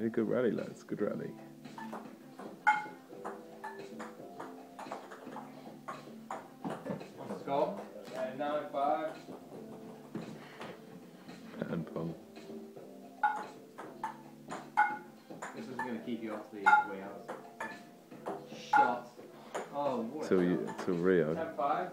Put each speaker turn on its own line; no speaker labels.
Eight
good rally, lads. Good rally.
What's the score? Nine five.
And pong.
This is going to keep you off the way out. Shot. Oh, what?
Till you, till Rio.
Ten five.